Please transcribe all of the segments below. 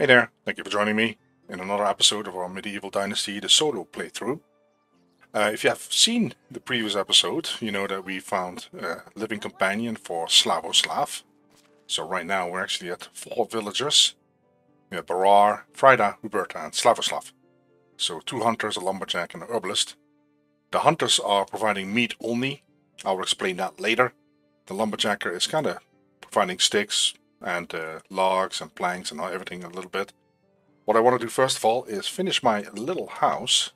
Hey there, thank you for joining me in another episode of our Medieval Dynasty the solo playthrough. Uh, if you have seen the previous episode, you know that we found a living companion for Slavoslav. So right now we're actually at four villagers. We have Barar, Frida, Huberta and Slavoslav. So two hunters, a lumberjack and an herbalist. The hunters are providing meat only. I'll explain that later. The lumberjacker is kind of providing sticks, and uh, logs and planks and everything a little bit. What I want to do first of all is finish my little house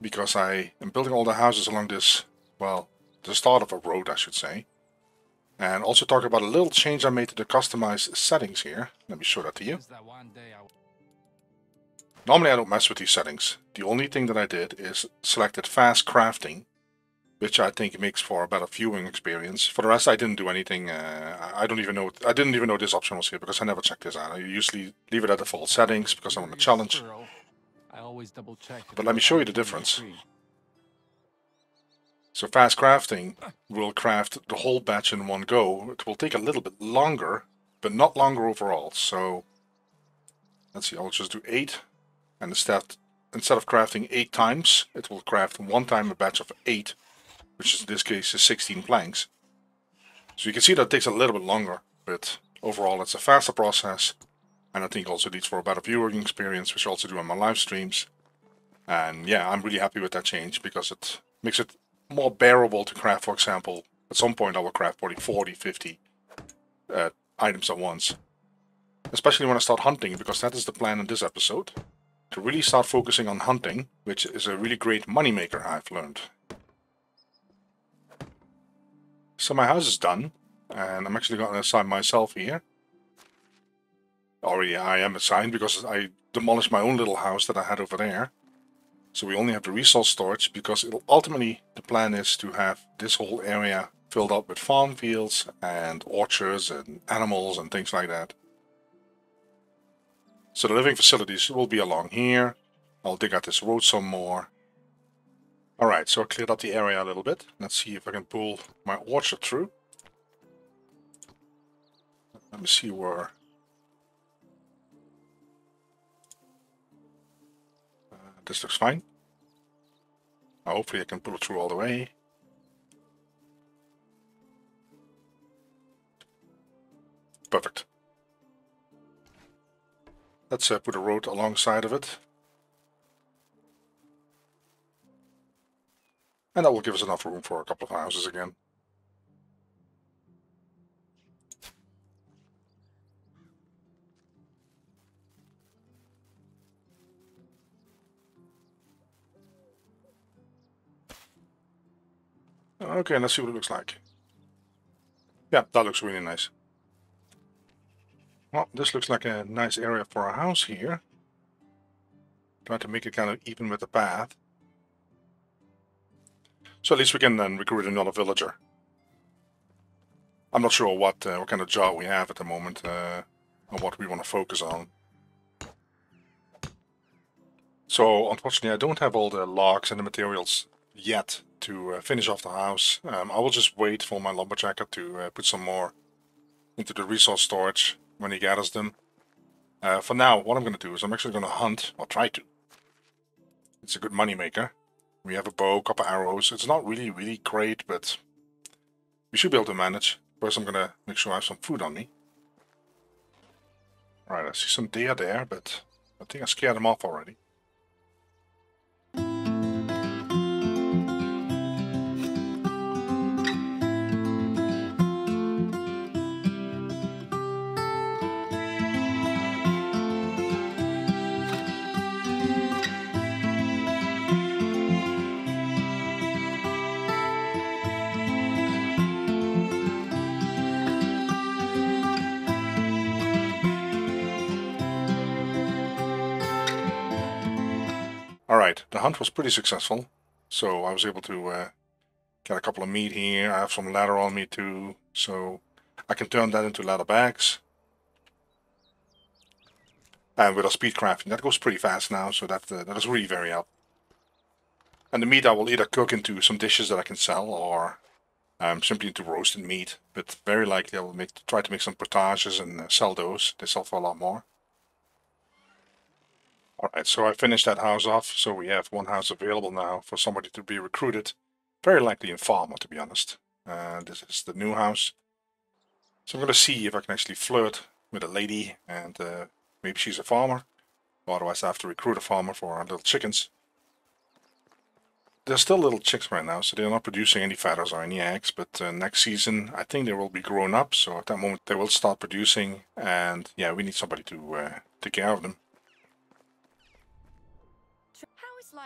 because I am building all the houses along this, well, the start of a road I should say. And also talk about a little change I made to the customized settings here. Let me show that to you. Normally I don't mess with these settings. The only thing that I did is selected fast crafting which I think makes for a better viewing experience. For the rest, I didn't do anything. Uh, I don't even know. I didn't even know this option was here because I never checked this out. I usually leave it at the default settings because I'm on a challenge. I always double check. But let me show you the difference. So fast crafting will craft the whole batch in one go. It will take a little bit longer, but not longer overall. So let's see. I'll just do eight, and instead instead of crafting eight times, it will craft one time a batch of eight which is in this case is 16 planks. So you can see that takes a little bit longer, but overall it's a faster process. And I think also leads for a better viewing experience, which I also do on my live streams. And yeah, I'm really happy with that change because it makes it more bearable to craft, for example. At some point I will craft probably 40, 50 uh, items at once. Especially when I start hunting, because that is the plan in this episode. To really start focusing on hunting, which is a really great moneymaker I've learned. So my house is done, and I'm actually going to assign myself here. Already I am assigned because I demolished my own little house that I had over there. So we only have the resource storage because it'll ultimately the plan is to have this whole area filled up with farm fields and orchards and animals and things like that. So the living facilities will be along here. I'll dig out this road some more. Alright, so I cleared up the area a little bit. Let's see if I can pull my orchard through. Let me see where... Uh, this looks fine. Hopefully I can pull it through all the way. Perfect. Let's uh, put a road alongside of it. And that will give us enough room for a couple of houses again. Okay, let's see what it looks like. Yeah, that looks really nice. Well, this looks like a nice area for a house here. Try to make it kind of even with the path. So at least we can then recruit another villager. I'm not sure what uh, what kind of job we have at the moment, uh, and what we want to focus on. So unfortunately I don't have all the logs and the materials yet to uh, finish off the house. Um, I will just wait for my lumberjacker to uh, put some more into the resource storage when he gathers them. Uh, for now, what I'm going to do is I'm actually going to hunt, or try to. It's a good money maker. We have a bow, couple arrows. It's not really, really great, but we should be able to manage. First, I'm gonna make sure I have some food on me. Alright, I see some deer there, but I think I scared them off already. The hunt was pretty successful. So I was able to uh, get a couple of meat here. I have some leather on me too. So I can turn that into leather bags. And with our speed crafting, that goes pretty fast now. So that, uh, that is really very helpful. And the meat I will either cook into some dishes that I can sell or um, simply into roasted meat. But very likely I will make try to make some potages and uh, sell those. They sell for a lot more. Alright, so I finished that house off, so we have one house available now for somebody to be recruited. Very likely in farmer, to be honest. Uh, this is the new house. So I'm going to see if I can actually flirt with a lady and uh, maybe she's a farmer. Otherwise I have to recruit a farmer for our little chickens. They're still little chicks right now, so they're not producing any feathers or any eggs, but uh, next season I think they will be grown up, so at that moment they will start producing, and yeah, we need somebody to uh, take care of them.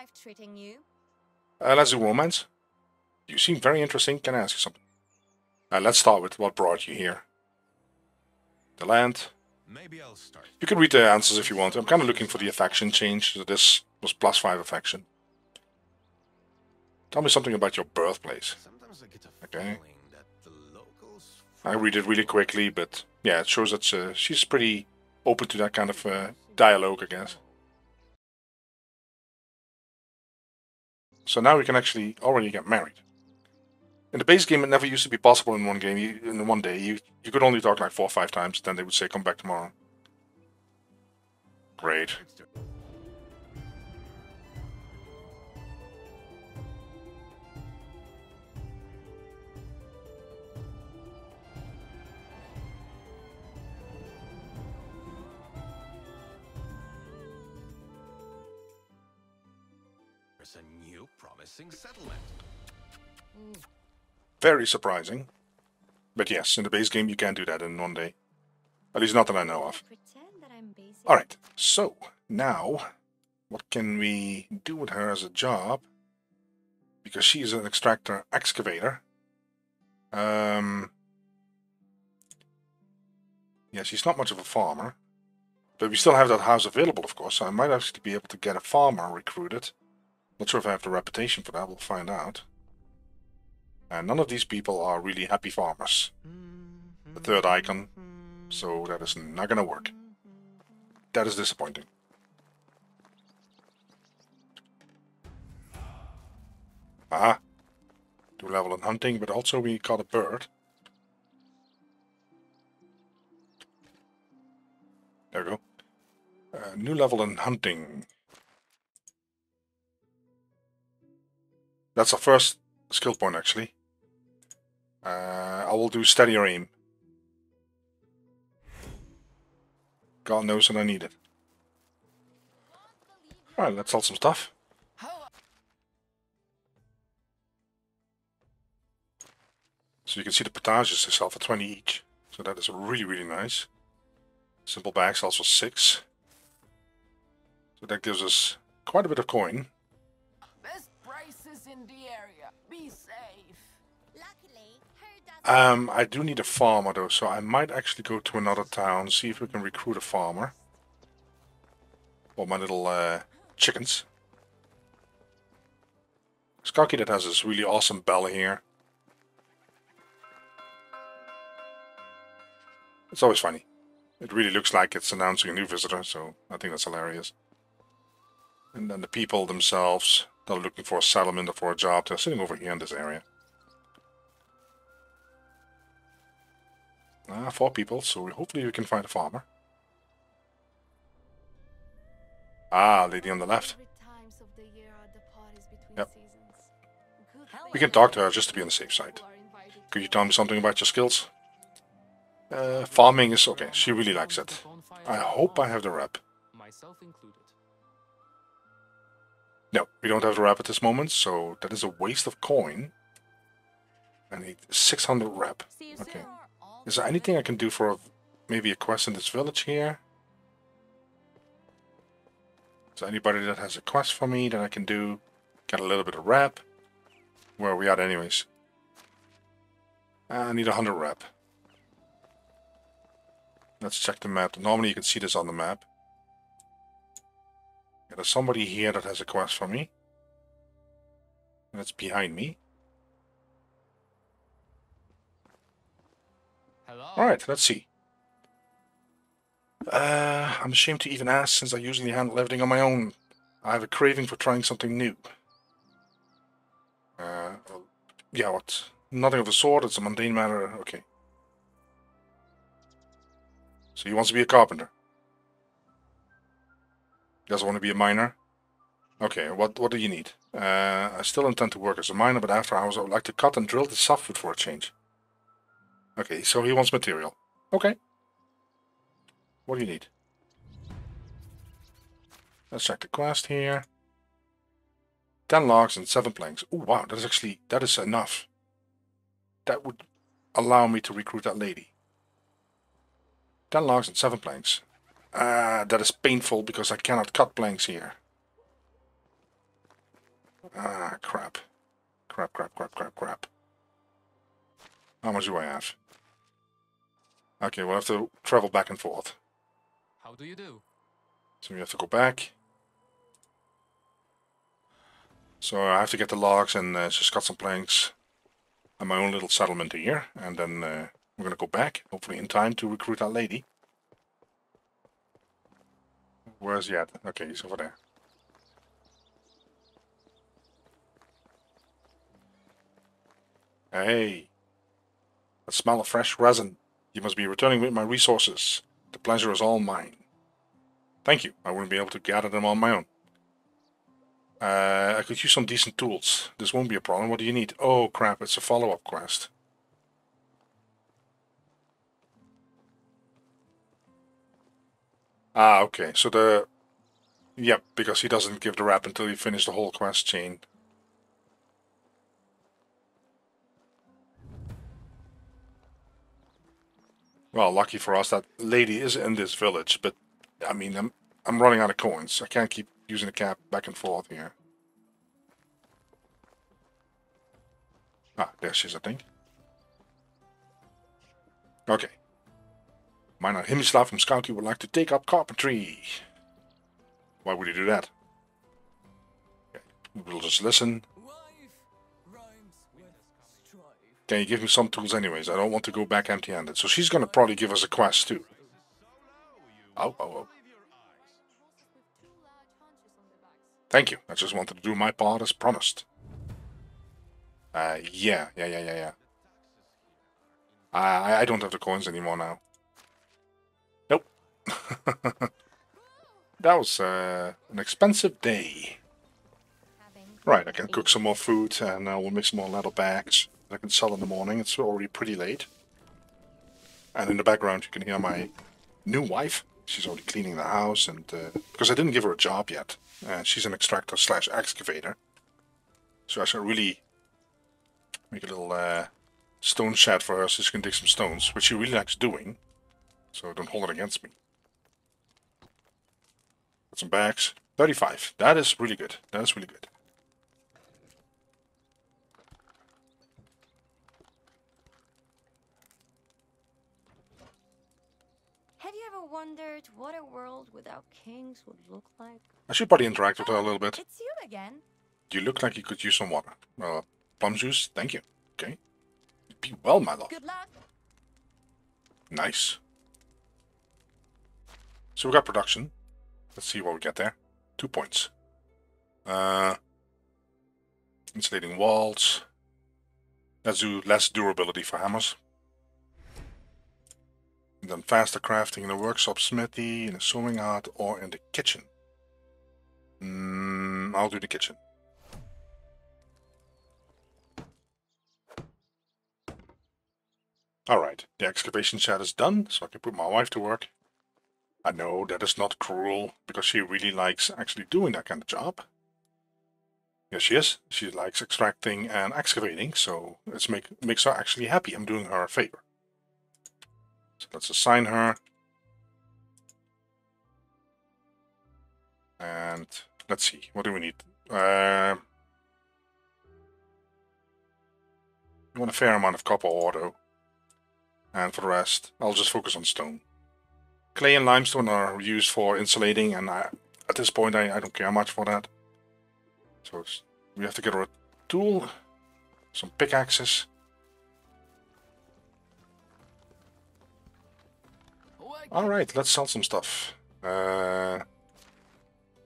Life treating you? Uh, let's do romance. You seem very interesting, can I ask you something? Uh, let's start with what brought you here. The land. Maybe I'll start. You can read the answers if you want. I'm kind of looking for the affection change, so this was plus 5 affection. Tell me something about your birthplace. Sometimes I get a Okay. feeling that the locals. I read it really quickly, but yeah, it shows that uh, she's pretty open to that kind of uh, dialogue, I guess. So now we can actually already get married. In the base game, it never used to be possible in one game. You, in one day, you you could only talk like four or five times. Then they would say, "Come back tomorrow." Great. Promising settlement. Very surprising. But yes, in the base game, you can't do that in one day. At least not that I know of. Pretend that I'm busy. Alright, so now what can we do with her as a job? Because she is an extractor excavator. Um, yeah, she's not much of a farmer. But we still have that house available, of course, so I might actually be able to get a farmer recruited. Not sure if I have the reputation for that, we'll find out. And none of these people are really happy farmers. The third icon, so that is not gonna work. That is disappointing. Aha. Two level in hunting, but also we caught a bird. There we go. Uh, new level in hunting. That's our first skill point, actually. Uh, I will do steadier aim. God knows that I need it. Alright, let's sell some stuff. So you can see the potages they sell for 20 each. So that is really, really nice. Simple bags also 6. So that gives us quite a bit of coin. Best prices in the area. Be safe. Luckily, Um, I do need a farmer though, so I might actually go to another town, see if we can recruit a farmer. For my little uh, chickens. Skarky that has this really awesome bell here. It's always funny. It really looks like it's announcing a new visitor, so I think that's hilarious. And then the people themselves that are looking for a settlement or for a job, they're sitting over here in this area. Ah, four people, so hopefully we can find a farmer. Ah, lady on the left. Favorite times of the year are the parties between Yep. We can talk to her just to be on the safe side. people are invited Could you tell me something about your skills? Uh, farming is okay. She really likes it. I hope I have the rep. No, we don't have the rep at this moment, so that is a waste of coin. I need 600 rep. Okay. Is there anything I can do for a, maybe a quest in this village here? Is there anybody that has a quest for me that I can do? Get a little bit of rep. Where are we at anyways? I need 100 rep. Let's check the map. Normally you can see this on the map. There's somebody here that has a quest for me. And it's behind me. Hello. Alright, let's see. Uh, I'm ashamed to even ask since I usually handle everything on my own. I have a craving for trying something new. Uh, yeah, what nothing of the sort. It's a mundane matter. Okay. So he wants to be a carpenter. Doesn't want to be a miner. Okay, what what do you need? Uh, I still intend to work as a miner, but after hours I would like to cut and drill the softwood for a change. Okay, so he wants material. Okay. What do you need? Let's check the quest here. 10 logs and 7 planks. Oh wow, that is actually, that is enough. That would allow me to recruit that lady. 10 logs and 7 planks. Ah, that is painful because I cannot cut planks here. Ah, crap. Crap, crap, crap, crap, crap. How much do I have? Okay, we'll have to travel back and forth. How do you do? So we have to go back. So I have to get the logs and uh, just cut some planks and my own little settlement here. And then uh, we're going to go back, hopefully in time to recruit that lady. Where's he at? Okay, he's over there. Hey. The smell of fresh resin. You must be returning with my resources. The pleasure is all mine. Thank you. I wouldn't be able to gather them on my own. Uh, I could use some decent tools. This won't be a problem. What do you need? Oh crap, it's a follow-up quest. Ah, okay. So the... Yep, because he doesn't give the rap until you finish the whole quest chain. Well, lucky for us, that lady is in this village, but I mean, I'm I'm running out of coins. I can't keep using the cap back and forth here. Ah, there she is, I think. Okay. Miner Himislav from Skauki would like to take up carpentry. Why would he do that? We'll just listen. Can you give me some tools anyways? I don't want to go back empty-handed. So she's gonna probably give us a quest too. Oh, oh, oh. Thank you. I just wanted to do my part as promised. Uh, yeah, yeah, yeah, yeah, yeah. I, I don't have the coins anymore now. That was uh, an expensive day. Right, I can cook some more food and uh, we'll make some more leather bags. I can sell in the morning. It's already pretty late. And in the background you can hear my new wife. She's already cleaning the house and uh, because I didn't give her a job yet. Uh, she's an extractor slash excavator. So I should really make a little uh, stone shed for her so she can dig some stones, which she really likes doing. So don't hold it against me. Got some bags. 35. That is really good. That is really good. Have you ever wondered what a world without kings would look like? I should probably interact with her a little bit. It's you again. You look like you could use some water. Uh, plum juice, thank you. Okay. Be well, my love. Good luck. Nice. So we got production. Let's see what we get there. Two points. Uh, insulating walls. Let's do less durability for hammers. And then faster crafting in the workshop, smithy, in the sewing art, or in the kitchen. Mm, I'll do the kitchen. Alright, the excavation shed is done, so I can put my wife to work. I know that is not cruel, because she really likes actually doing that kind of job. Yes, she is. She likes extracting and excavating, so it's make makes her actually happy. I'm doing her a favor. So let's assign her. And let's see, what do we need? Uh, we want a fair amount of copper though. And for the rest, I'll just focus on stone. Clay and limestone are used for insulating, and I, at this point, I, I don't care much for that. So we have to get a tool, some pickaxes. Alright, let's sell some stuff. Uh,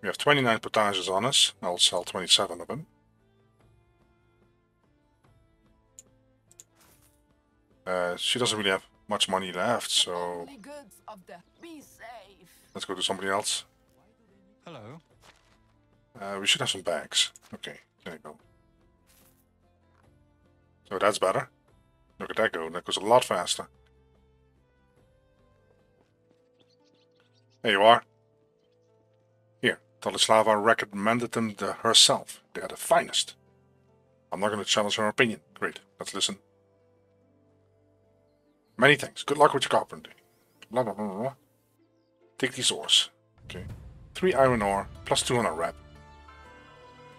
we have 29 potages on us. I'll sell 27 of them. Uh, she doesn't really have much money left, so Only goods of the be safe. let's go to somebody else. Hello. Uh, we should have some bags. Okay, there you go. So that's better. Look at that go. That goes a lot faster. There you are. Here, Talislava recommended them the, herself. They are the finest. I'm not going to challenge her opinion. Great, let's listen. Many thanks. Good luck with your carpentry. Blah, blah, blah, blah. Take these ores. Okay. Three iron ore, plus two on 200 rep.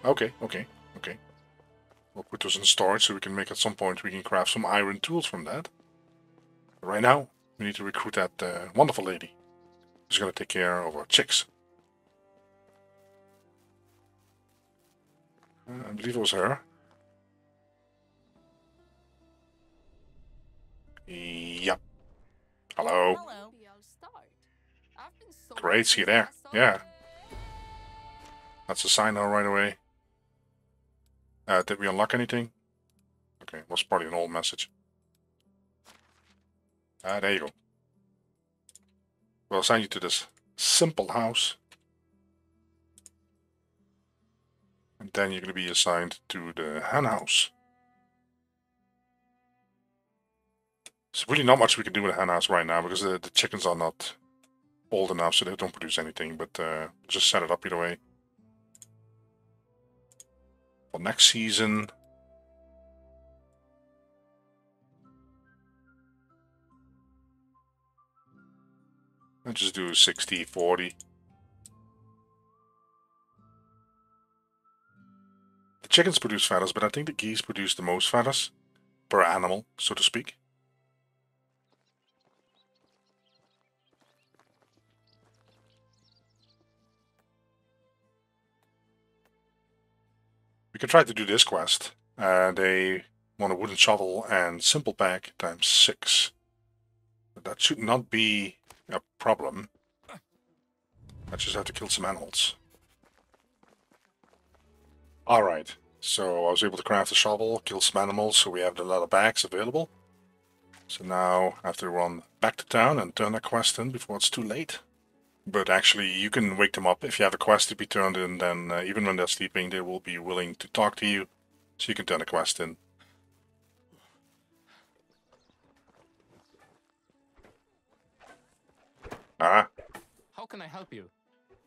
Okay, okay, okay. We'll put those in storage so we can make at some point we can craft some iron tools from that. Right now, we need to recruit that uh, wonderful lady She's to take care of our chicks. Uh, I believe it was her. Hello. Hello. Great, see you there. Yeah. That's a sign now right away. Uh, did we unlock anything? Okay, was probably an old message. Ah, there you go. We'll assign you to this simple house. And then you're going to be assigned to the hen house. There's really not much we can do with the hen house right now because the, the chickens are not old enough so they don't produce anything, but uh, just set it up either way. For next season, let's just do 60 40. The chickens produce feathers, but I think the geese produce the most feathers per animal, so to speak. We can try to do this quest. Uh, they want a wooden shovel and simple pack times six. But that should not be a problem. I just have to kill some animals. Alright, so I was able to craft a shovel, kill some animals, so we have the leather bags available. So now I have to run back to town and turn that quest in before it's too late. But actually, you can wake them up. If you have a quest to be turned in, then uh, even when they're sleeping, they will be willing to talk to you. So you can turn a quest in. Ah, How can I help you?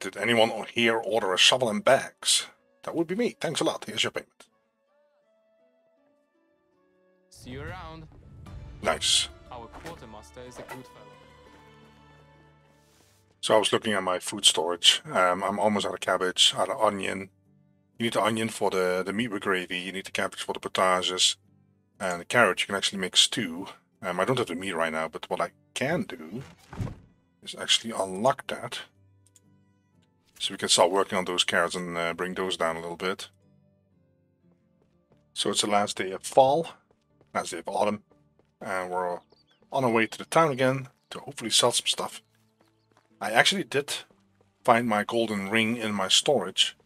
did anyone here order a shovel and bags? That would be me. Thanks a lot. Here's your payment. See you around. Nice. Our quartermaster is a good fellow. So I was looking at my food storage. Um, I'm almost out of cabbage, out of onion. You need the onion for the, the meat with gravy. You need the cabbage for the potages. And the carrot you can actually make stew. Um, I don't have the meat right now, but what I can do is actually unlock that. So we can start working on those carrots and uh, bring those down a little bit. So it's the last day of fall, last day of autumn. And we're on our way to the town again to hopefully sell some stuff. I actually did find my golden ring in my storage.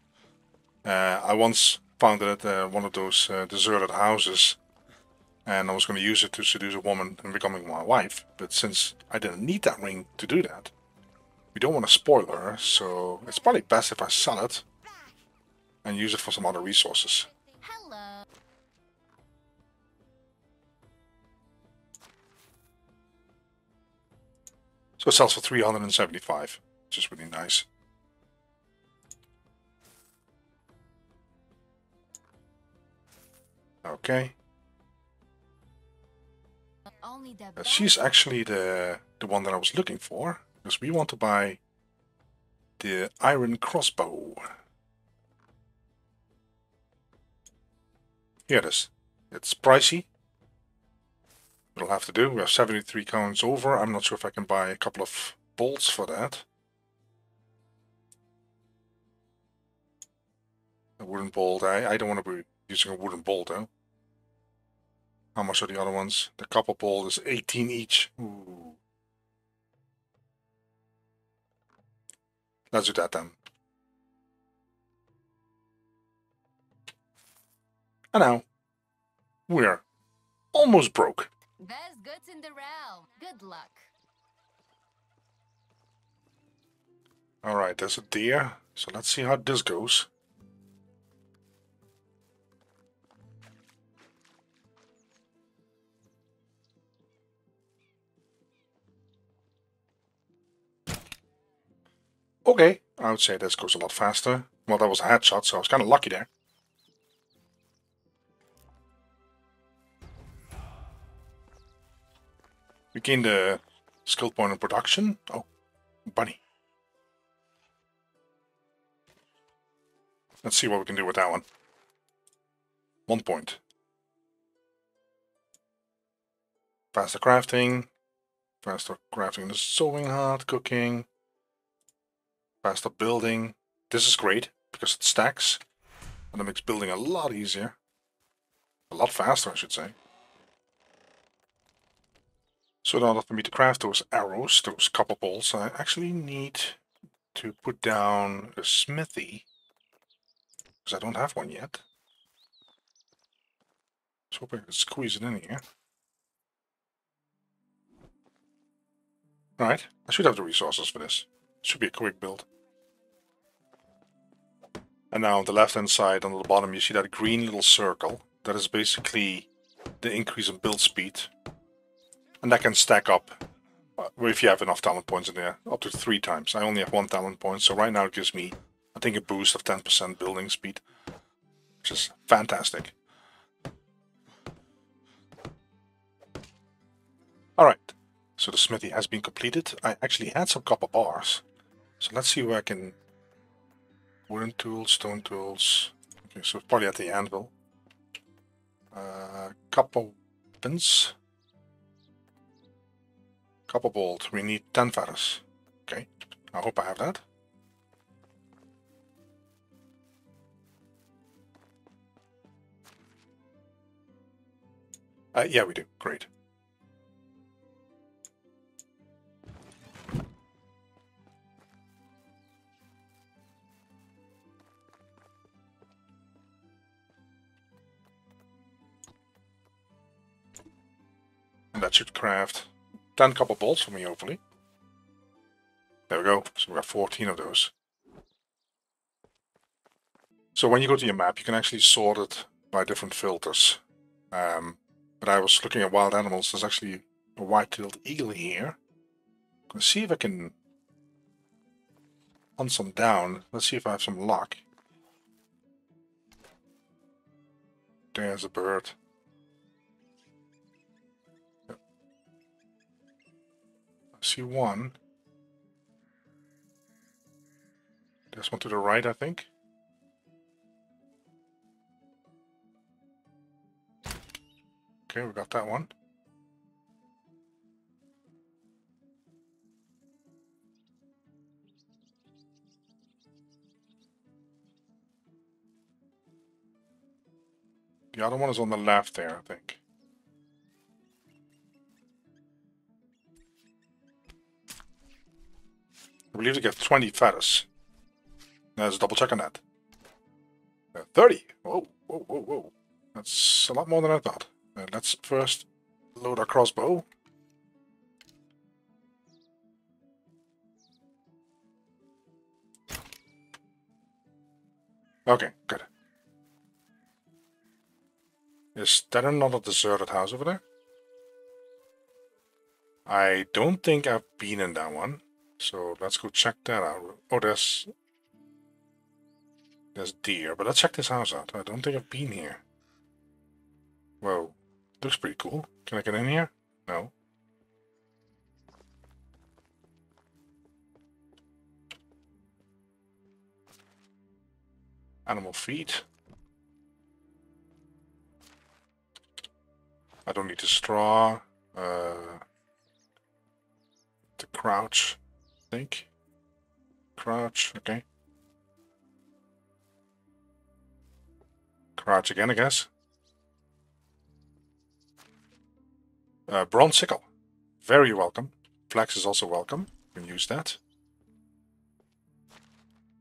Uh, I once found it at uh, one of those uh, deserted houses, and I was going to use it to seduce a woman and becoming my wife. But since I didn't need that ring to do that, we don't want to spoil her, so it's probably best if I sell it and use it for some other resources. So it sells for 375, which is really nice. Okay. Uh, she's actually the the one that I was looking for because we want to buy the iron crossbow. Here it is. It's pricey. It'll have to do. We have 73 coins over. I'm not sure if I can buy a couple of bolts for that. A wooden bolt. I, I don't want to be using a wooden bolt though. How much are the other ones? The copper bolt is 18 each. Ooh. Let's do that then. And now, we're almost broke. Best goods in the realm. Good luck. Alright, there's a deer. So let's see how this goes. Okay, I would say this goes a lot faster. Well, that was a headshot, so I was kind of lucky there. We gained a skill point in production. Oh, bunny. Let's see what we can do with that one. One point. Faster crafting. Faster crafting the sewing heart, cooking. Faster building. This is great because it stacks. And it makes building a lot easier. A lot faster, I should say. So in order for me to craft those arrows, those copper bolts, I actually need to put down a smithy. Because I don't have one yet. So hope I can squeeze it in here. Alright, I should have the resources for this. Should be a quick build. And now on the left hand side, on the bottom, you see that green little circle. That is basically the increase in build speed. And that can stack up uh, if you have enough talent points in there, up to three times. I only have one talent point, so right now it gives me, I think, a boost of 10% building speed, which is fantastic. Alright, so the smithy has been completed. I actually had some copper bars, so let's see where I can... Wooden tools, stone tools, okay, so probably at the anvil. Uh, copper weapons. Copper bolt. We need 10 feathers. Okay. I hope I have that. Uh, yeah, we do. Great. That should craft 10 copper bolts for me, hopefully. There we go. So we got 14 of those. So when you go to your map, you can actually sort it by different filters. Um, but I was looking at wild animals. There's actually a white-tailed eagle here. Let's see if I can hunt some down. Let's see if I have some luck. There's a bird. See one. There's one to the right, I think. Okay, we got that one. The other one is on the left there, I think. I believe they get 20 feathers. Let's double check on that. Uh, 30! Whoa, whoa, whoa, whoa. That's a lot more than I thought. Uh, let's first load our crossbow. Okay, good. Is that another deserted house over there? I don't think I've been in that one. So let's go check that out. Oh, there's... There's deer, but let's check this house out. I don't think I've been here. Whoa. Looks pretty cool. Can I get in here? No. Animal feed. I don't need the straw. Uh, to crouch think. Crouch, okay. Crouch again, I guess. Uh, bronze sickle. Very welcome. Flax is also welcome. You can use that.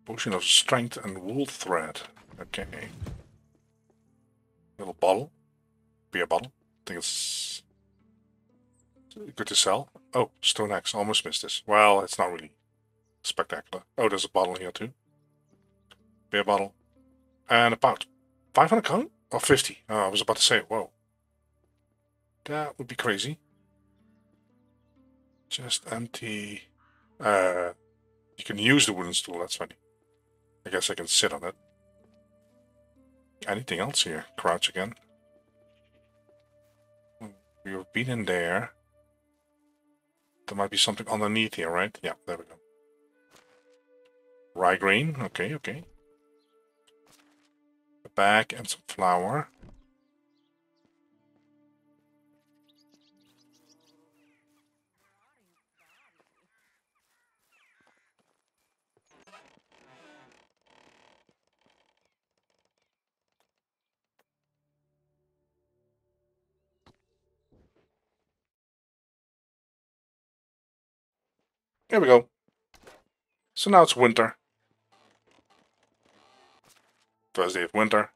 Potion of strength and wool thread. Okay. Little bottle. Beer bottle. I think it's good to sell. Oh, stone axe. Almost missed this. Well, it's not really spectacular. Oh, there's a bottle here too. Beer bottle. And about 500 coin? Or 50. Oh, I was about to say, whoa. That would be crazy. Just empty. Uh, you can use the wooden stool, that's funny. I guess I can sit on it. Anything else here? Crouch again. We've been in there. There might be something underneath here, right? Yeah, there we go. Rye grain. Okay, okay. A bag and some flour. There we go. So now it's winter. First day of winter.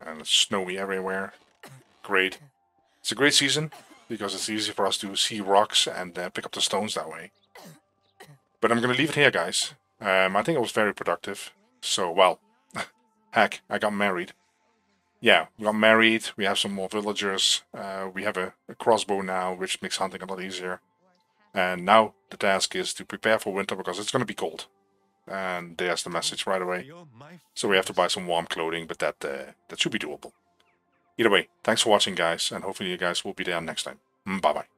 And it's snowy everywhere. Great. It's a great season because it's easy for us to see rocks and uh, pick up the stones that way. But I'm going to leave it here, guys. Um, I think it was very productive. So, well, heck, I got married. Yeah, we got married. We have some more villagers. Uh, we have a, a crossbow now, which makes hunting a lot easier. And now the task is to prepare for winter because it's going to be cold. And there's the message right away. So we have to buy some warm clothing, but that uh, that should be doable. Either way, thanks for watching, guys, and hopefully you guys will be there next time. Bye bye.